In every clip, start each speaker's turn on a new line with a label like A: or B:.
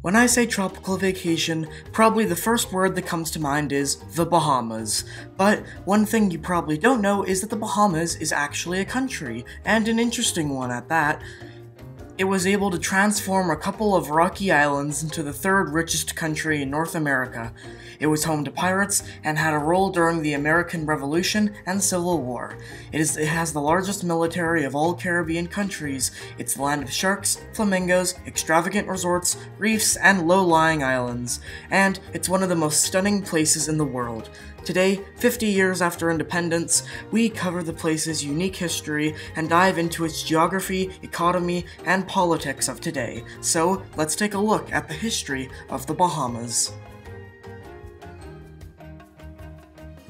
A: When I say tropical vacation, probably the first word that comes to mind is the Bahamas. But one thing you probably don't know is that the Bahamas is actually a country, and an interesting one at that. It was able to transform a couple of rocky islands into the third richest country in North America. It was home to pirates and had a role during the American Revolution and Civil War. It, is, it has the largest military of all Caribbean countries. It's the land of sharks, flamingos, extravagant resorts, reefs, and low lying islands. And it's one of the most stunning places in the world. Today, 50 years after independence, we cover the place's unique history and dive into its geography, economy, and politics of today. So, let's take a look at the history of the Bahamas.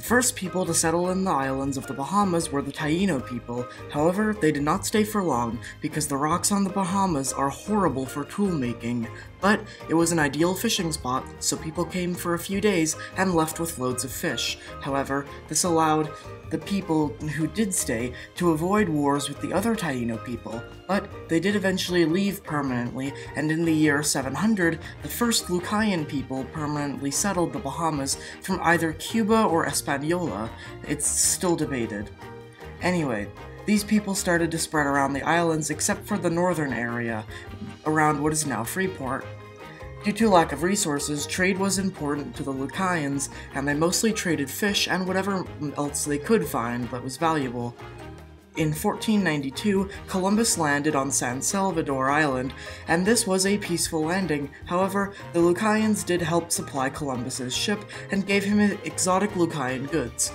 A: First people to settle in the islands of the Bahamas were the Taino people. However, they did not stay for long because the rocks on the Bahamas are horrible for tool making. But it was an ideal fishing spot, so people came for a few days and left with loads of fish. However, this allowed the people who did stay to avoid wars with the other Taino people, but they did eventually leave permanently, and in the year 700, the first Lucayan people permanently settled the Bahamas from either Cuba or Hispaniola. It's still debated. Anyway, these people started to spread around the islands except for the northern area, around what is now Freeport. Due to lack of resources, trade was important to the Lucayans, and they mostly traded fish and whatever else they could find that was valuable. In 1492, Columbus landed on San Salvador Island, and this was a peaceful landing. However, the Lucayans did help supply Columbus's ship and gave him exotic Lucayan goods.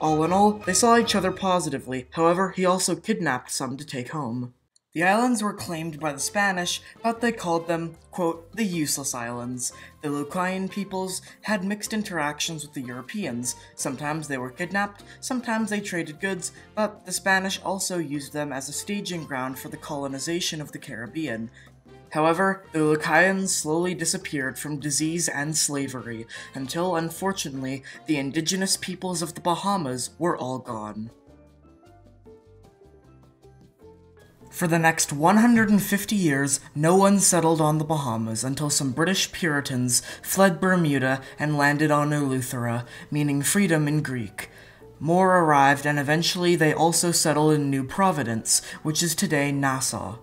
A: All in all, they saw each other positively, however, he also kidnapped some to take home. The islands were claimed by the Spanish, but they called them, quote, the useless islands. The Lucayan peoples had mixed interactions with the Europeans. Sometimes they were kidnapped, sometimes they traded goods, but the Spanish also used them as a staging ground for the colonization of the Caribbean. However, the Lucayans slowly disappeared from disease and slavery, until unfortunately, the indigenous peoples of the Bahamas were all gone. For the next 150 years, no one settled on the Bahamas until some British Puritans fled Bermuda and landed on Eleuthera, meaning freedom in Greek. More arrived, and eventually they also settled in New Providence, which is today Nassau.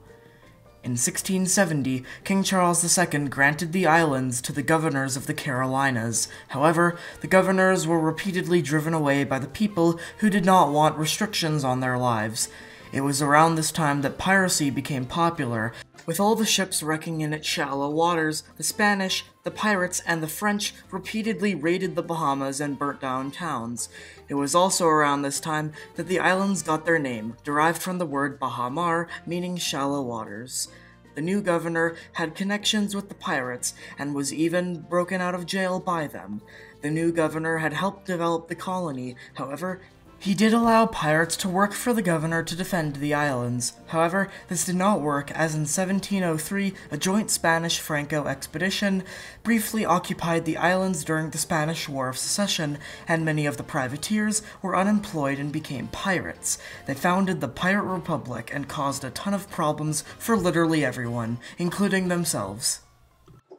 A: In 1670, King Charles II granted the islands to the governors of the Carolinas. However, the governors were repeatedly driven away by the people who did not want restrictions on their lives. It was around this time that piracy became popular. With all the ships wrecking in its shallow waters, the Spanish, the pirates, and the French repeatedly raided the Bahamas and burnt down towns. It was also around this time that the islands got their name, derived from the word Bahamar, meaning shallow waters. The new governor had connections with the pirates and was even broken out of jail by them. The new governor had helped develop the colony, however, he did allow pirates to work for the governor to defend the islands. However, this did not work as in 1703 a joint Spanish-Franco expedition briefly occupied the islands during the Spanish War of Secession, and many of the privateers were unemployed and became pirates. They founded the Pirate Republic and caused a ton of problems for literally everyone, including themselves.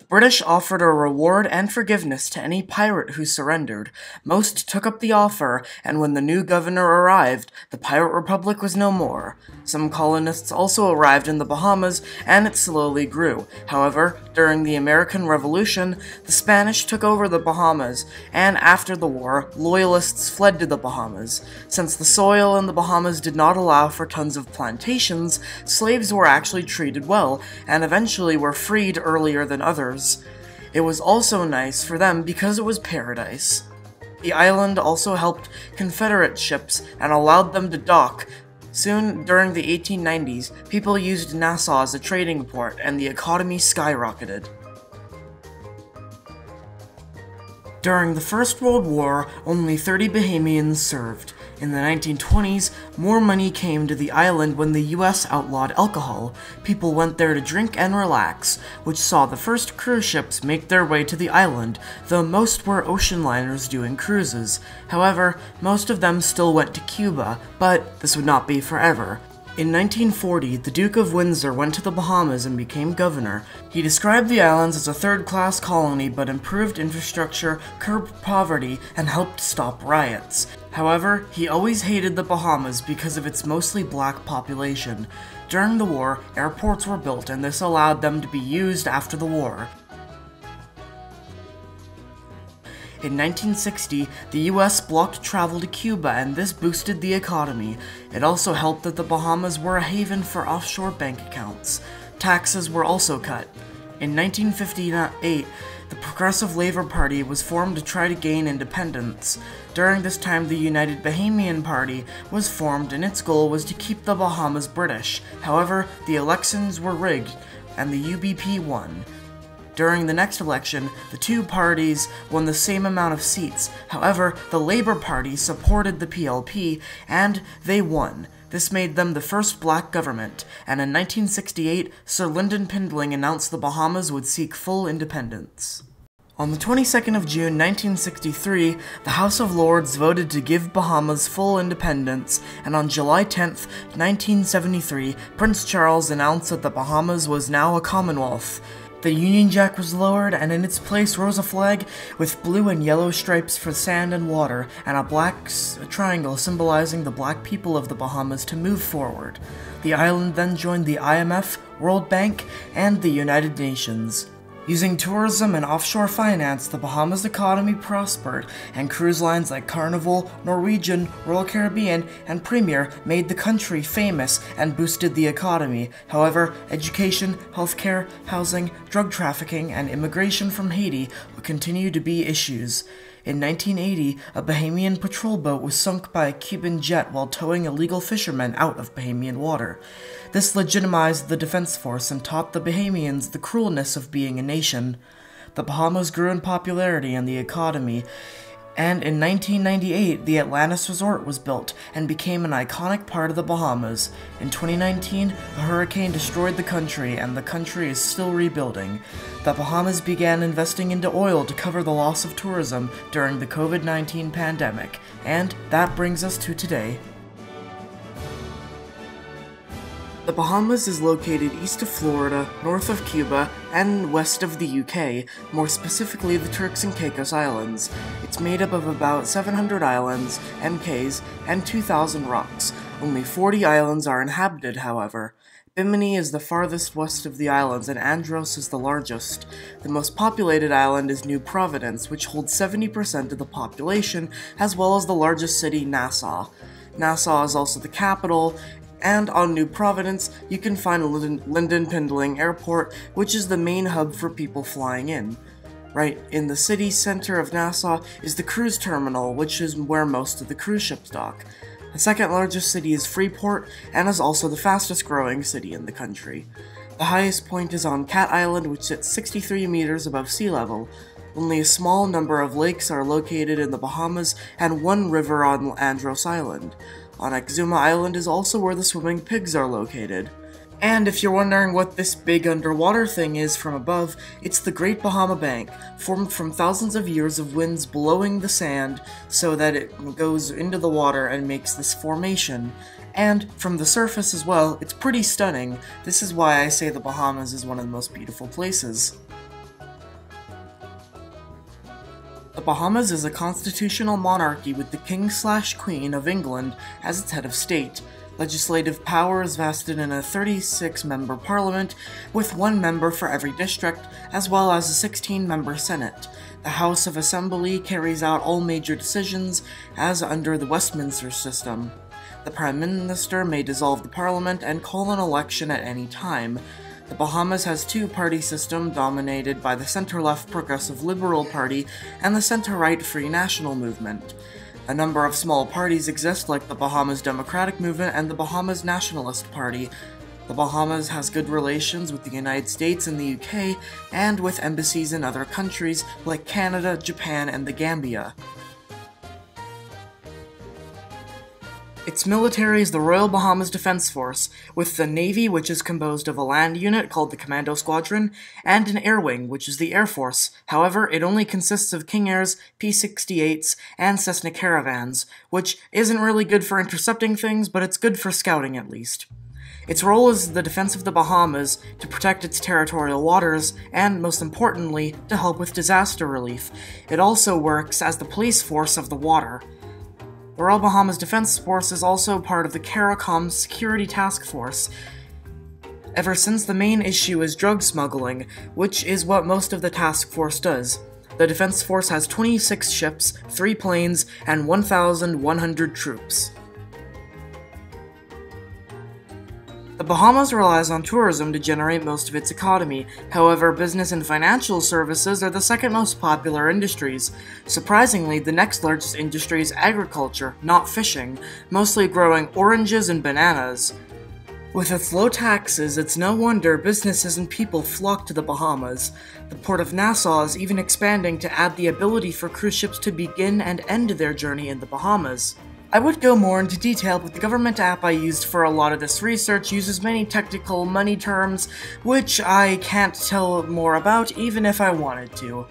A: British offered a reward and forgiveness to any pirate who surrendered. Most took up the offer, and when the new governor arrived, the pirate republic was no more. Some colonists also arrived in the Bahamas, and it slowly grew. However, during the American Revolution, the Spanish took over the Bahamas, and after the war, loyalists fled to the Bahamas. Since the soil in the Bahamas did not allow for tons of plantations, slaves were actually treated well, and eventually were freed earlier than others it was also nice for them because it was paradise. The island also helped Confederate ships and allowed them to dock. Soon, during the 1890s, people used Nassau as a trading port and the economy skyrocketed. During the First World War, only 30 Bahamians served. In the 1920s, more money came to the island when the US outlawed alcohol. People went there to drink and relax, which saw the first cruise ships make their way to the island, though most were ocean liners doing cruises. However, most of them still went to Cuba, but this would not be forever. In 1940, the Duke of Windsor went to the Bahamas and became governor. He described the islands as a third class colony but improved infrastructure, curbed poverty, and helped stop riots. However, he always hated the Bahamas because of its mostly black population. During the war, airports were built and this allowed them to be used after the war. In 1960, the US blocked travel to Cuba and this boosted the economy. It also helped that the Bahamas were a haven for offshore bank accounts. Taxes were also cut. In 1958, the Progressive Labor Party was formed to try to gain independence. During this time, the United Bahamian Party was formed and its goal was to keep the Bahamas British. However, the elections were rigged and the UBP won. During the next election, the two parties won the same amount of seats. However, the Labour Party supported the PLP, and they won. This made them the first black government, and in 1968, Sir Lynden Pindling announced the Bahamas would seek full independence. On the 22nd of June 1963, the House of Lords voted to give Bahamas full independence, and on July 10, 1973, Prince Charles announced that the Bahamas was now a Commonwealth. The Union Jack was lowered, and in its place rose a flag with blue and yellow stripes for sand and water, and a black triangle symbolizing the black people of the Bahamas to move forward. The island then joined the IMF, World Bank, and the United Nations. Using tourism and offshore finance, the Bahamas economy prospered, and cruise lines like Carnival, Norwegian, Royal Caribbean, and Premier made the country famous and boosted the economy. However, education, healthcare, housing, drug trafficking, and immigration from Haiti will continue to be issues. In 1980, a Bahamian patrol boat was sunk by a Cuban jet while towing illegal fishermen out of Bahamian water. This legitimized the defense force and taught the Bahamians the cruelness of being a nation. The Bahamas grew in popularity and the economy, and in 1998, the Atlantis Resort was built and became an iconic part of the Bahamas. In 2019, a hurricane destroyed the country, and the country is still rebuilding. The Bahamas began investing into oil to cover the loss of tourism during the COVID 19 pandemic, and that brings us to today. The Bahamas is located east of Florida, north of Cuba, and west of the UK, more specifically the Turks and Caicos Islands. It's made up of about 700 islands, MKs, and 2,000 rocks. Only 40 islands are inhabited, however. Bimini is the farthest west of the islands, and Andros is the largest. The most populated island is New Providence, which holds 70% of the population, as well as the largest city, Nassau. Nassau is also the capital, and on New Providence, you can find Linden, Lynden Pindling Airport, which is the main hub for people flying in. Right in the city center of Nassau is the cruise terminal, which is where most of the cruise ships dock. The second largest city is Freeport, and is also the fastest growing city in the country. The highest point is on Cat Island, which sits 63 meters above sea level. Only a small number of lakes are located in the Bahamas, and one river on Andros Island. On Exuma Island is also where the swimming pigs are located. And if you're wondering what this big underwater thing is from above, it's the Great Bahama Bank, formed from thousands of years of winds blowing the sand so that it goes into the water and makes this formation. And from the surface as well, it's pretty stunning. This is why I say the Bahamas is one of the most beautiful places. The Bahamas is a constitutional monarchy with the King slash Queen of England as its head of state. Legislative power is vested in a 36 member parliament, with one member for every district, as well as a 16 member Senate. The House of Assembly carries out all major decisions, as under the Westminster system. The Prime Minister may dissolve the Parliament and call an election at any time. The Bahamas has two-party system dominated by the center-left Progressive Liberal Party and the center-right Free National Movement. A number of small parties exist like the Bahamas Democratic Movement and the Bahamas Nationalist Party. The Bahamas has good relations with the United States and the UK, and with embassies in other countries like Canada, Japan, and the Gambia. Its military is the Royal Bahamas Defense Force, with the Navy, which is composed of a land unit called the Commando Squadron, and an air wing, which is the Air Force. However, it only consists of King Airs, P-68s, and Cessna Caravans, which isn't really good for intercepting things, but it's good for scouting at least. Its role is the defense of the Bahamas, to protect its territorial waters, and, most importantly, to help with disaster relief. It also works as the police force of the water. The Royal Bahamas Defense Force is also part of the CARICOM Security Task Force. Ever since the main issue is drug smuggling, which is what most of the task force does. The Defense Force has 26 ships, 3 planes, and 1,100 troops. Bahamas relies on tourism to generate most of its economy. However, business and financial services are the second most popular industries. Surprisingly, the next largest industry is agriculture, not fishing, mostly growing oranges and bananas. With its low taxes, it's no wonder businesses and people flock to the Bahamas. The port of Nassau is even expanding to add the ability for cruise ships to begin and end their journey in the Bahamas. I would go more into detail, but the government app I used for a lot of this research uses many technical money terms, which I can't tell more about even if I wanted to.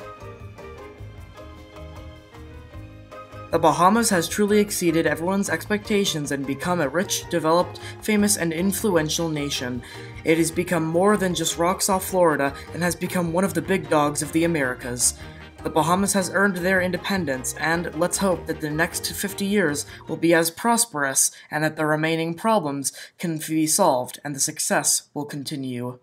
A: The Bahamas has truly exceeded everyone's expectations and become a rich, developed, famous, and influential nation. It has become more than just rocks off Florida and has become one of the big dogs of the Americas. The Bahamas has earned their independence, and let's hope that the next 50 years will be as prosperous and that the remaining problems can be solved and the success will continue.